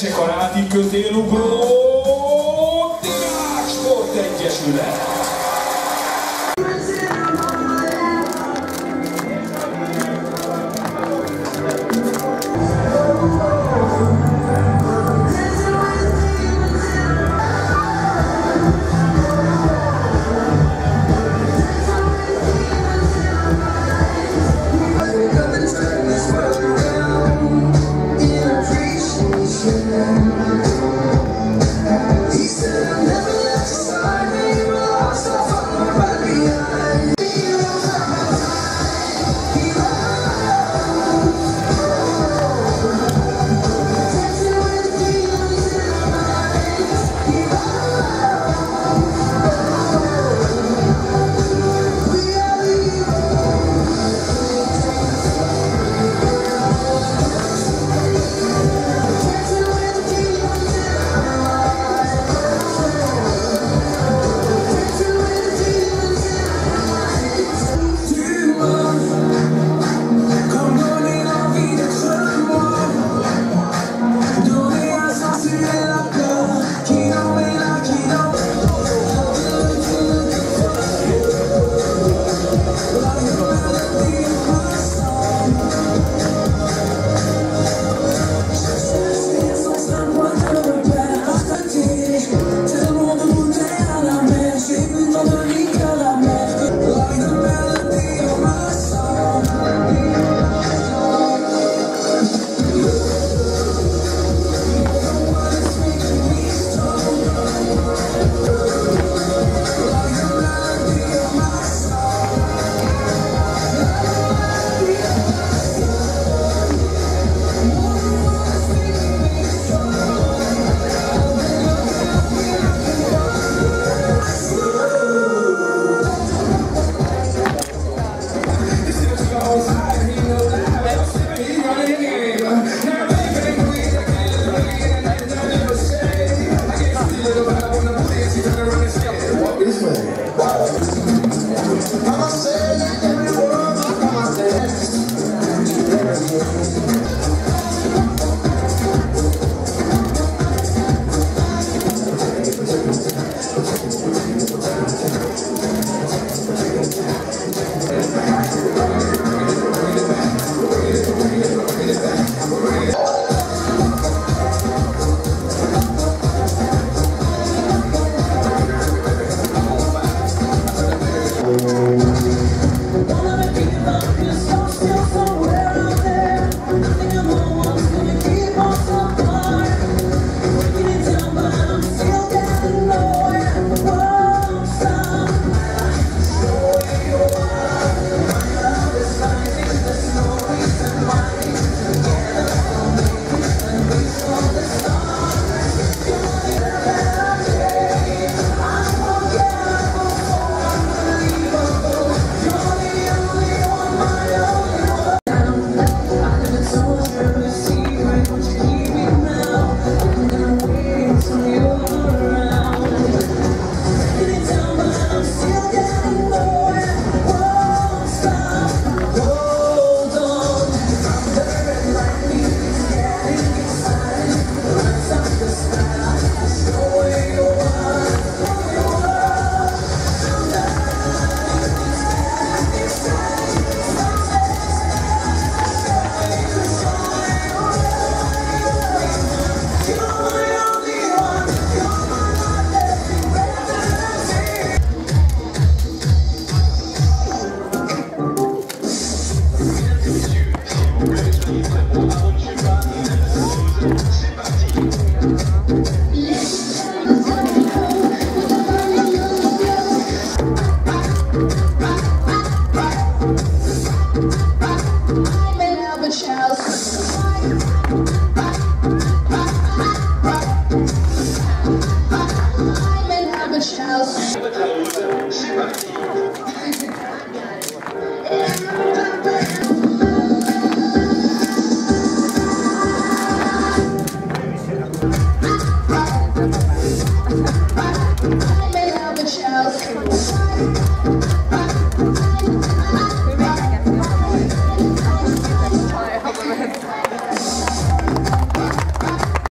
Nyerse Karáti Közélugró Diák Sport Egyesület! Gracias. Oh.